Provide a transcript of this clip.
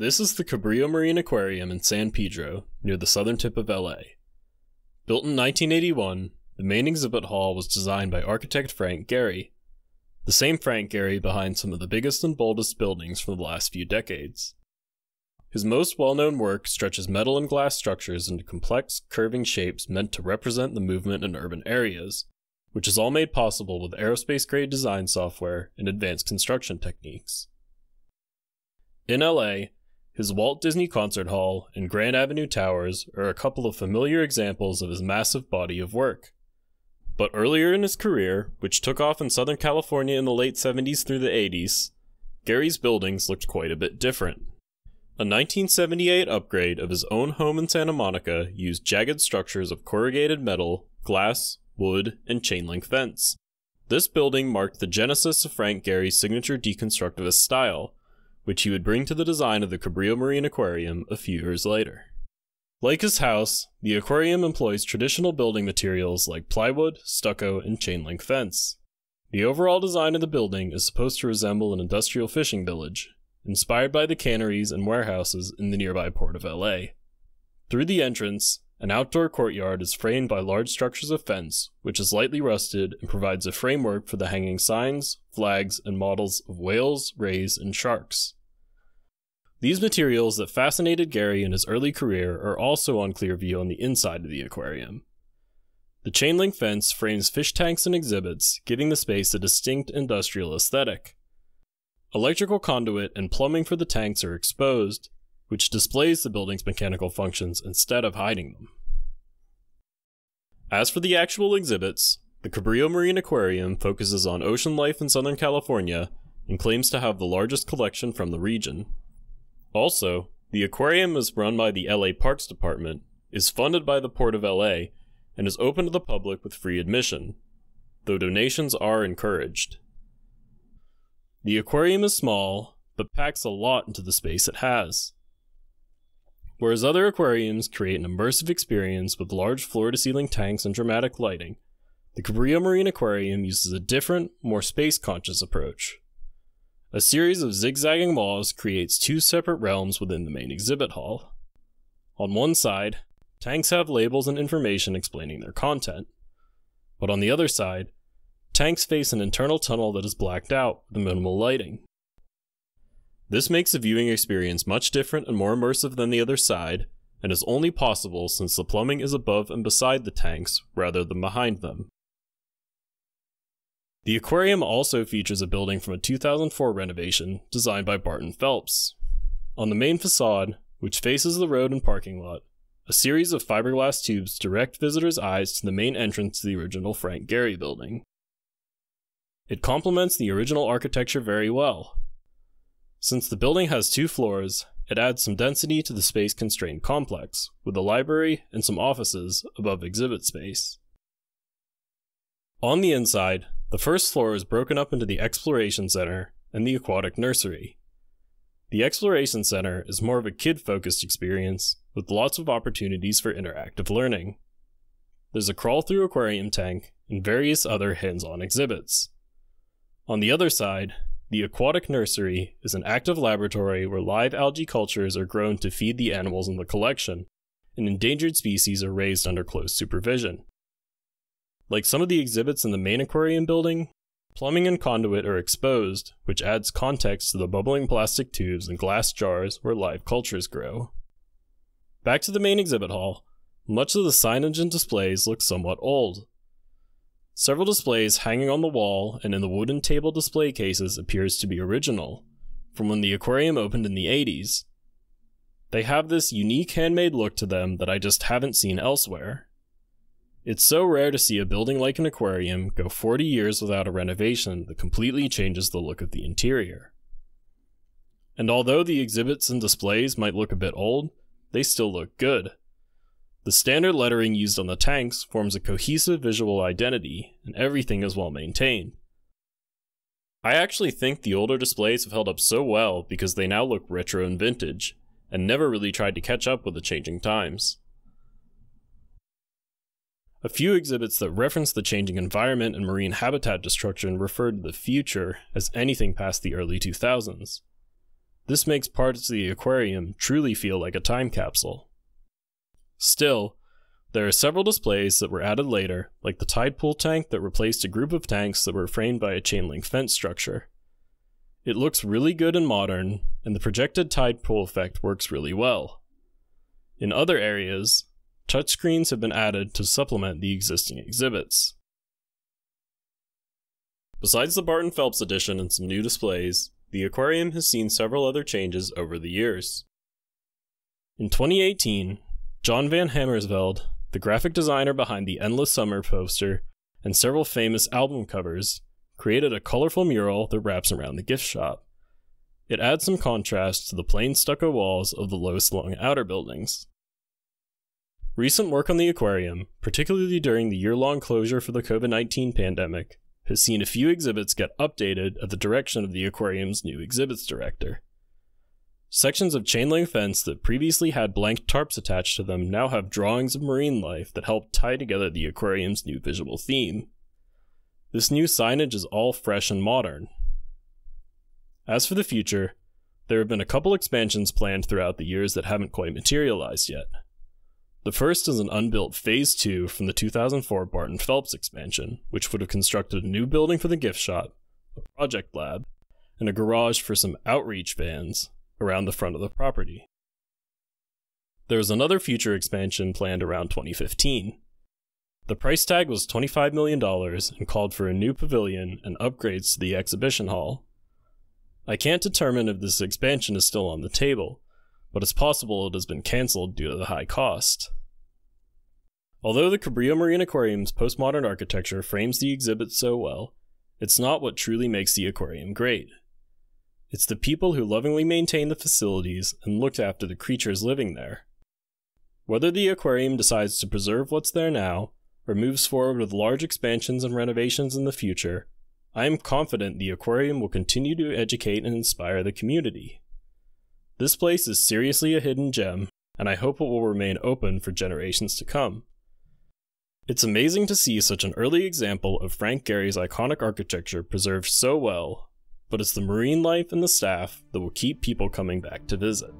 This is the Cabrillo Marine Aquarium in San Pedro, near the southern tip of LA. Built in 1981, the main exhibit hall was designed by architect Frank Gehry, the same Frank Gehry behind some of the biggest and boldest buildings from the last few decades. His most well known work stretches metal and glass structures into complex, curving shapes meant to represent the movement in urban areas, which is all made possible with aerospace grade design software and advanced construction techniques. In LA, his Walt Disney Concert Hall and Grand Avenue Towers are a couple of familiar examples of his massive body of work. But earlier in his career, which took off in Southern California in the late 70s through the 80s, Gehry's buildings looked quite a bit different. A 1978 upgrade of his own home in Santa Monica used jagged structures of corrugated metal, glass, wood, and chain link fence. This building marked the genesis of Frank Gehry's signature deconstructivist style, which he would bring to the design of the Cabrillo Marine Aquarium a few years later. Like his house, the aquarium employs traditional building materials like plywood, stucco, and chain link fence. The overall design of the building is supposed to resemble an industrial fishing village, inspired by the canneries and warehouses in the nearby port of LA. Through the entrance, an outdoor courtyard is framed by large structures of fence, which is lightly rusted and provides a framework for the hanging signs, flags, and models of whales, rays, and sharks. These materials that fascinated Gehry in his early career are also on clear view on the inside of the aquarium. The chain link fence frames fish tanks and exhibits, giving the space a distinct industrial aesthetic. Electrical conduit and plumbing for the tanks are exposed, which displays the building's mechanical functions instead of hiding them. As for the actual exhibits, the Cabrillo Marine Aquarium focuses on ocean life in Southern California and claims to have the largest collection from the region. Also, the aquarium is run by the LA Parks Department, is funded by the Port of LA, and is open to the public with free admission, though donations are encouraged. The aquarium is small, but packs a lot into the space it has. Whereas other aquariums create an immersive experience with large floor to ceiling tanks and dramatic lighting, the Cabrillo Marine Aquarium uses a different, more space conscious approach. A series of zigzagging walls creates two separate realms within the main exhibit hall. On one side, tanks have labels and information explaining their content, but on the other side, tanks face an internal tunnel that is blacked out with minimal lighting. This makes the viewing experience much different and more immersive than the other side, and is only possible since the plumbing is above and beside the tanks rather than behind them. The aquarium also features a building from a 2004 renovation designed by Barton Phelps. On the main facade, which faces the road and parking lot, a series of fiberglass tubes direct visitors' eyes to the main entrance to the original Frank Gehry building. It complements the original architecture very well, since the building has two floors, it adds some density to the space constrained complex, with a library and some offices above exhibit space. On the inside, the first floor is broken up into the Exploration Center and the Aquatic Nursery. The Exploration Center is more of a kid focused experience with lots of opportunities for interactive learning. There's a crawl through aquarium tank and various other hands on exhibits. On the other side, the aquatic nursery is an active laboratory where live algae cultures are grown to feed the animals in the collection, and endangered species are raised under close supervision. Like some of the exhibits in the main aquarium building, plumbing and conduit are exposed, which adds context to the bubbling plastic tubes and glass jars where live cultures grow. Back to the main exhibit hall, much of the signage and displays look somewhat old, Several displays hanging on the wall and in the wooden table display cases appears to be original, from when the aquarium opened in the 80s. They have this unique handmade look to them that I just haven't seen elsewhere. It's so rare to see a building like an aquarium go 40 years without a renovation that completely changes the look of the interior. And although the exhibits and displays might look a bit old, they still look good. The standard lettering used on the tanks forms a cohesive visual identity, and everything is well maintained. I actually think the older displays have held up so well because they now look retro and vintage, and never really tried to catch up with the changing times. A few exhibits that reference the changing environment and marine habitat destruction refer to the future as anything past the early 2000s. This makes parts of the aquarium truly feel like a time capsule. Still, there are several displays that were added later, like the tide pool tank that replaced a group of tanks that were framed by a chain link fence structure. It looks really good and modern, and the projected tide pool effect works really well. In other areas, touchscreens have been added to supplement the existing exhibits. Besides the Barton Phelps edition and some new displays, the aquarium has seen several other changes over the years. In 2018, John Van Hamersveld, the graphic designer behind the Endless Summer poster and several famous album covers, created a colorful mural that wraps around the gift shop. It adds some contrast to the plain stucco walls of the low slung outer buildings. Recent work on the aquarium, particularly during the year long closure for the COVID 19 pandemic, has seen a few exhibits get updated at the direction of the aquarium's new exhibits director. Sections of chain link fence that previously had blank tarps attached to them now have drawings of marine life that help tie together the aquarium's new visual theme. This new signage is all fresh and modern. As for the future, there have been a couple expansions planned throughout the years that haven't quite materialized yet. The first is an unbuilt Phase 2 from the 2004 Barton Phelps expansion, which would have constructed a new building for the gift shop, a project lab, and a garage for some outreach vans around the front of the property. There is another future expansion planned around 2015. The price tag was $25 million and called for a new pavilion and upgrades to the exhibition hall. I can't determine if this expansion is still on the table, but it's possible it has been cancelled due to the high cost. Although the Cabrillo Marine Aquarium's postmodern architecture frames the exhibit so well, it's not what truly makes the aquarium great. It's the people who lovingly maintain the facilities and look after the creatures living there. Whether the aquarium decides to preserve what's there now, or moves forward with large expansions and renovations in the future, I am confident the aquarium will continue to educate and inspire the community. This place is seriously a hidden gem, and I hope it will remain open for generations to come. It's amazing to see such an early example of Frank Gehry's iconic architecture preserved so well, but it's the marine life and the staff that will keep people coming back to visit.